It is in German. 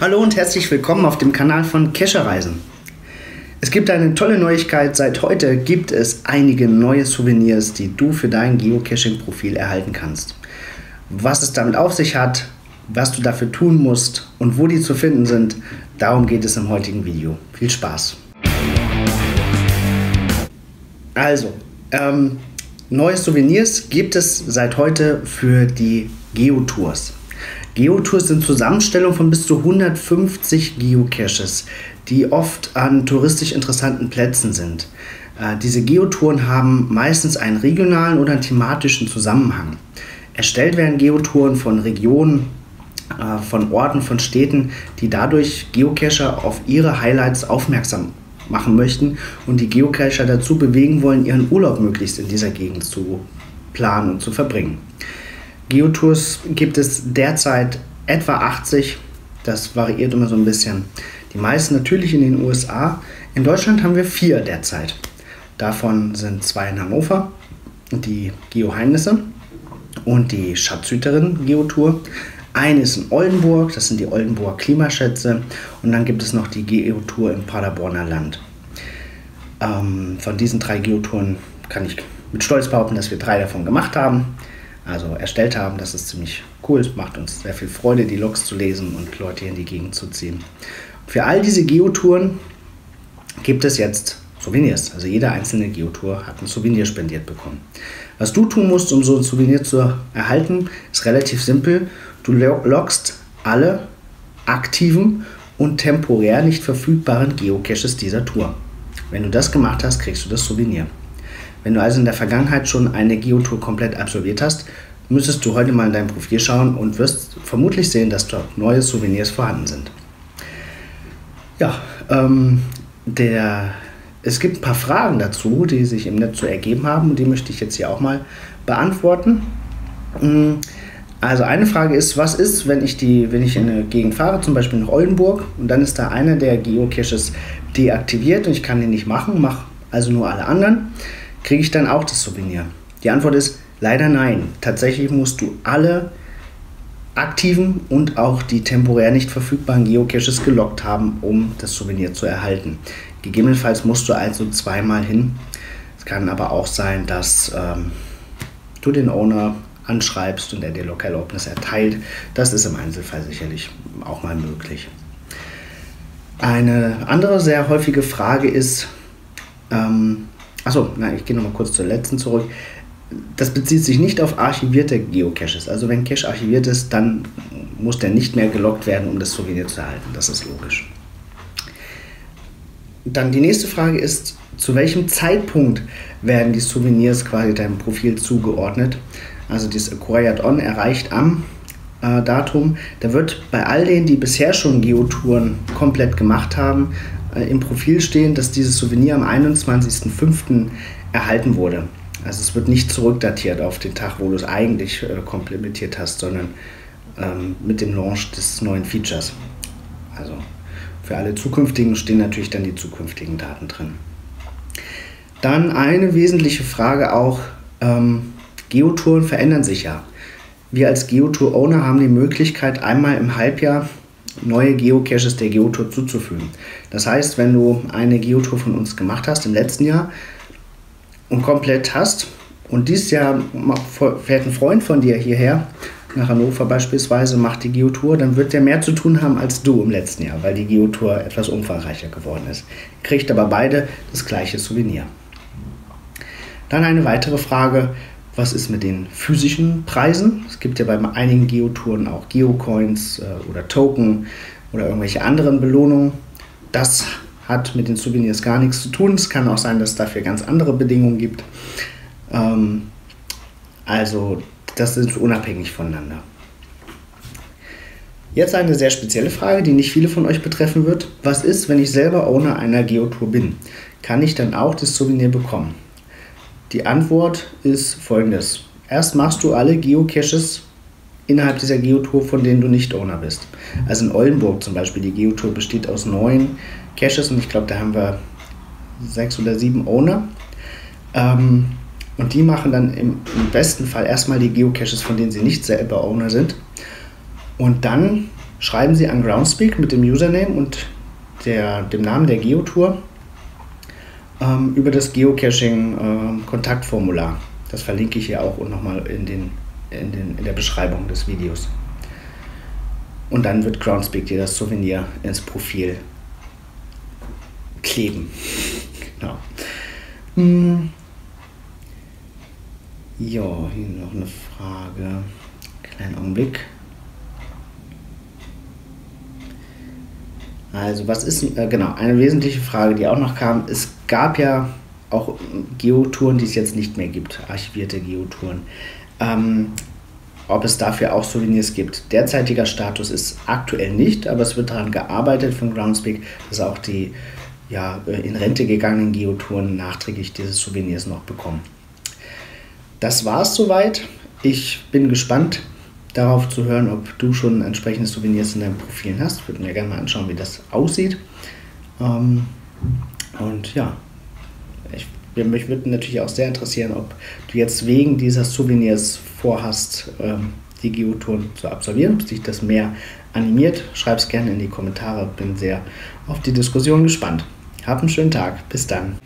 Hallo und herzlich willkommen auf dem Kanal von Kescherreisen. Es gibt eine tolle Neuigkeit. Seit heute gibt es einige neue Souvenirs, die du für dein Geocaching-Profil erhalten kannst. Was es damit auf sich hat, was du dafür tun musst und wo die zu finden sind, darum geht es im heutigen Video. Viel Spaß! Also, ähm, neue Souvenirs gibt es seit heute für die Geotours. Geotours sind Zusammenstellungen von bis zu 150 Geocaches, die oft an touristisch interessanten Plätzen sind. Äh, diese Geotouren haben meistens einen regionalen oder einen thematischen Zusammenhang. Erstellt werden Geotouren von Regionen, äh, von Orten, von Städten, die dadurch Geocacher auf ihre Highlights aufmerksam machen möchten und die Geocacher dazu bewegen wollen, ihren Urlaub möglichst in dieser Gegend zu planen und zu verbringen. Geotours gibt es derzeit etwa 80. Das variiert immer so ein bisschen. Die meisten natürlich in den USA. In Deutschland haben wir vier derzeit. Davon sind zwei in Hannover, die Geoheimnisse und die Schatzhüterin Geotour. Eine ist in Oldenburg, das sind die Oldenburger Klimaschätze. Und dann gibt es noch die Geotour im Paderborner Land. Ähm, von diesen drei Geotouren kann ich mit Stolz behaupten, dass wir drei davon gemacht haben also erstellt haben. Das ist ziemlich cool. Es macht uns sehr viel Freude, die Logs zu lesen und Leute hier in die Gegend zu ziehen. Für all diese Geotouren gibt es jetzt Souvenirs. Also jede einzelne Geotour hat ein Souvenir spendiert bekommen. Was du tun musst, um so ein Souvenir zu erhalten, ist relativ simpel. Du loggst alle aktiven und temporär nicht verfügbaren Geocaches dieser Tour. Wenn du das gemacht hast, kriegst du das Souvenir. Wenn du also in der Vergangenheit schon eine Geotour komplett absolviert hast, müsstest du heute mal in dein Profil schauen und wirst vermutlich sehen, dass dort neue Souvenirs vorhanden sind. Ja, ähm, der, es gibt ein paar Fragen dazu, die sich im Netz so ergeben haben und die möchte ich jetzt hier auch mal beantworten. Mm, also eine Frage ist, was ist, wenn ich, die, wenn ich in eine Gegend fahre, zum Beispiel nach Oldenburg, und dann ist da einer der Geocaches deaktiviert und ich kann den nicht machen, mache also nur alle anderen kriege ich dann auch das Souvenir? Die Antwort ist leider nein. Tatsächlich musst du alle aktiven und auch die temporär nicht verfügbaren Geocaches gelockt haben, um das Souvenir zu erhalten. Gegebenenfalls musst du also zweimal hin. Es kann aber auch sein, dass ähm, du den Owner anschreibst und er dir Lokerlaubnis erteilt. Das ist im Einzelfall sicherlich auch mal möglich. Eine andere sehr häufige Frage ist, ähm, Achso, nein, ich gehe nochmal kurz zur letzten zurück. Das bezieht sich nicht auf archivierte Geocaches. Also wenn Cache archiviert ist, dann muss der nicht mehr gelockt werden, um das Souvenir zu erhalten. Das ist logisch. Dann die nächste Frage ist, zu welchem Zeitpunkt werden die Souvenirs quasi deinem Profil zugeordnet? Also das Acquired On erreicht am äh, Datum. Da wird bei all denen, die bisher schon Geotouren komplett gemacht haben, äh, im Profil stehen, dass dieses Souvenir am 21.05. erhalten wurde. Also es wird nicht zurückdatiert auf den Tag, wo du es eigentlich äh, komplementiert hast, sondern ähm, mit dem Launch des neuen Features. Also für alle zukünftigen stehen natürlich dann die zukünftigen Daten drin. Dann eine wesentliche Frage auch, ähm, Geotouren verändern sich ja. Wir als Geotour-Owner haben die Möglichkeit, einmal im Halbjahr neue Geocaches der Geotour zuzufügen. Das heißt, wenn du eine Geotour von uns gemacht hast im letzten Jahr und komplett hast und dieses Jahr fährt ein Freund von dir hierher, nach Hannover beispielsweise, macht die Geotour, dann wird der mehr zu tun haben als du im letzten Jahr, weil die Geotour etwas umfangreicher geworden ist. Kriegt aber beide das gleiche Souvenir. Dann eine weitere Frage, was ist mit den physischen Preisen? Es gibt ja bei einigen Geotouren auch Geocoins äh, oder Token oder irgendwelche anderen Belohnungen. Das hat mit den Souvenirs gar nichts zu tun. Es kann auch sein, dass es dafür ganz andere Bedingungen gibt. Ähm, also das ist unabhängig voneinander. Jetzt eine sehr spezielle Frage, die nicht viele von euch betreffen wird. Was ist, wenn ich selber Owner einer Geotour bin? Kann ich dann auch das Souvenir bekommen? Die Antwort ist folgendes. Erst machst du alle Geocaches innerhalb dieser Geotour, von denen du nicht Owner bist. Also in Oldenburg zum Beispiel, die Geotour besteht aus neun Caches und ich glaube, da haben wir sechs oder sieben Owner. Ähm, und die machen dann im, im besten Fall erstmal die Geocaches, von denen sie nicht selber Owner sind. Und dann schreiben Sie an Groundspeak mit dem Username und der, dem Namen der Geotour ähm, über das Geocaching-Kontaktformular. Ähm, das verlinke ich hier auch und nochmal in, den, in, den, in der Beschreibung des Videos. Und dann wird Groundspeak dir das Souvenir ins Profil kleben. genau. Hm. Ja, hier noch eine Frage. Kleinen Augenblick. Also, was ist, äh, genau, eine wesentliche Frage, die auch noch kam. Es gab ja auch Geotouren, die es jetzt nicht mehr gibt, archivierte Geotouren. Ähm, ob es dafür auch Souvenirs gibt. Derzeitiger Status ist aktuell nicht, aber es wird daran gearbeitet von Groundspeak, dass auch die ja, äh, in Rente gegangenen Geotouren nachträglich diese Souvenirs noch bekommen. Das war es soweit. Ich bin gespannt darauf zu hören, ob du schon entsprechende Souvenirs in deinem Profil hast. Würde mir gerne mal anschauen, wie das aussieht. Ähm, und ja, ich, mich würde natürlich auch sehr interessieren, ob du jetzt wegen dieser Souvenirs vorhast, ähm, die Geotouren zu absolvieren, ob sich das mehr animiert. Schreib es gerne in die Kommentare. Bin sehr auf die Diskussion gespannt. Hab einen schönen Tag. Bis dann.